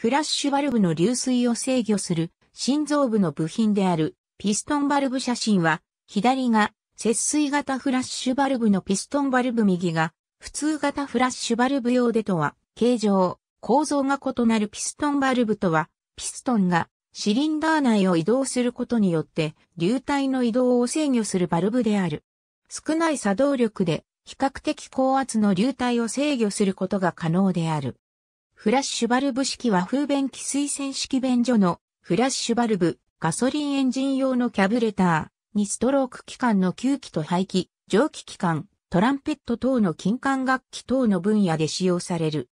フラッシュバルブの流水を制御する心臓部の部品であるピストンバルブ写真は、左が節水型フラッシュバルブのピストンバルブ右が普通型フラッシュバルブ用でとは、形状、構造が異なるピストンバルブとは、ピストンがシリンダー内を移動することによって流体の移動を制御するバルブである。少ない作動力で比較的高圧の流体を制御することが可能である。フラッシュバルブ式は風便気水栓式便所のフラッシュバルブ、ガソリンエンジン用のキャブレターにストローク機関の吸気と排気、蒸気機関、トランペット等の金管楽器等の分野で使用される。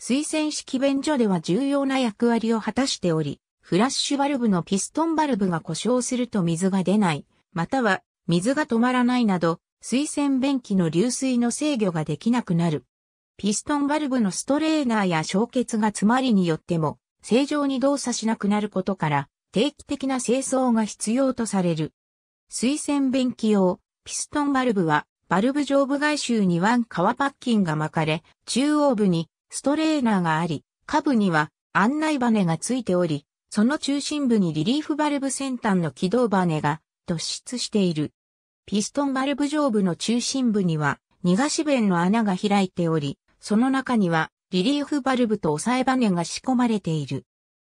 水栓式便所では重要な役割を果たしており、フラッシュバルブのピストンバルブが故障すると水が出ない、または水が止まらないなど、水栓便器の流水の制御ができなくなる。ピストンバルブのストレーナーや氷結が詰まりによっても正常に動作しなくなることから定期的な清掃が必要とされる。水栓便器用ピストンバルブはバルブ上部外周にワン革パッキンが巻かれ中央部にストレーナーがあり下部には案内バネがついておりその中心部にリリーフバルブ先端の起動バネが突出している。ピストンバルブ上部の中心部には逃がし弁の穴が開いており、その中にはリリーフバルブと押さえバネが仕込まれている。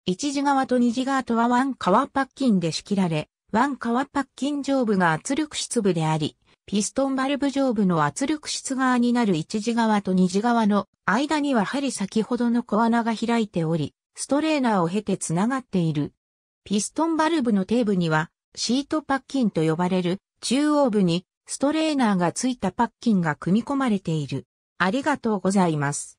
一時側と二次側とはワン革パッキンで仕切られ、ワン革パッキン上部が圧力室部であり、ピストンバルブ上部の圧力室側になる一時側と二次側の間には針先ほどの小穴が開いており、ストレーナーを経て繋がっている。ピストンバルブの底部にはシートパッキンと呼ばれる中央部にストレーナーがついたパッキンが組み込まれている。ありがとうございます。